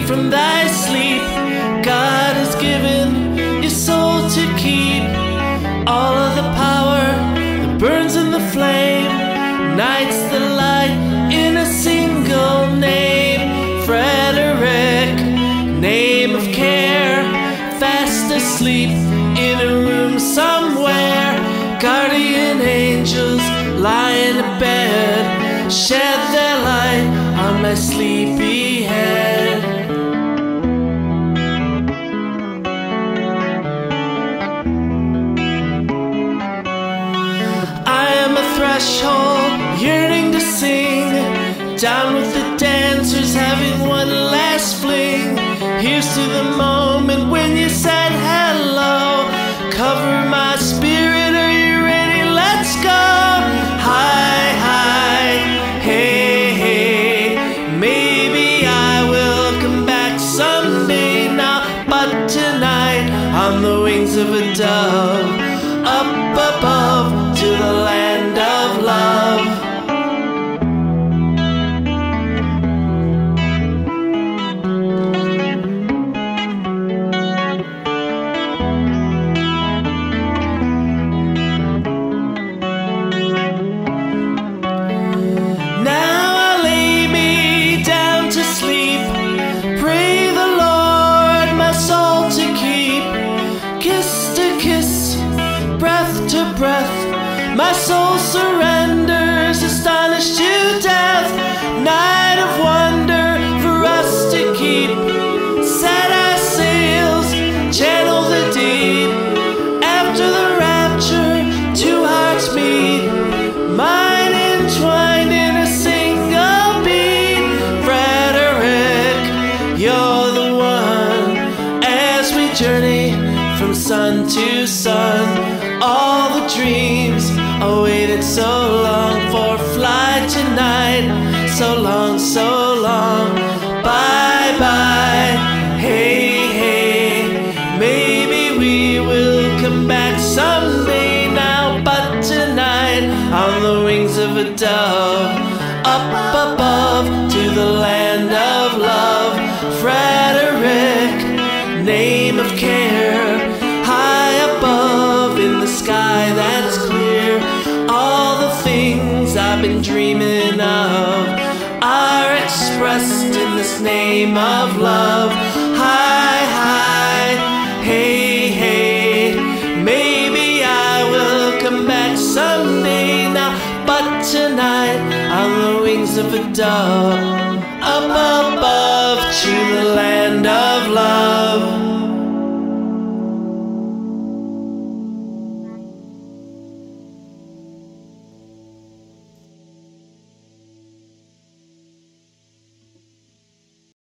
from thy sleep. God has given your soul to keep all of the power that burns in the flame. Night's the light in a single name. Frederick, name of care, fast asleep in a room somewhere. Guardian angels lie in a bed, shed their light on my sleepy head. Threshold yearning to sing. Down with the dancers, having one last fling. Here's to the moment when you said hello. Cover my spirit, are you ready? Let's go. Hi, hi, hey, hey. Maybe I will come back someday now, but tonight on the wings of a dove, sun to sun, all the dreams I waited so long for flight tonight. So long, so long. Bye bye. Hey, hey. Maybe we will come back someday now, but tonight on the wings of a dove, up above to the land dreaming of are expressed in this name of love. Hi, hi, hey, hey. Maybe I will come back someday now, but tonight on the wings of a dove, above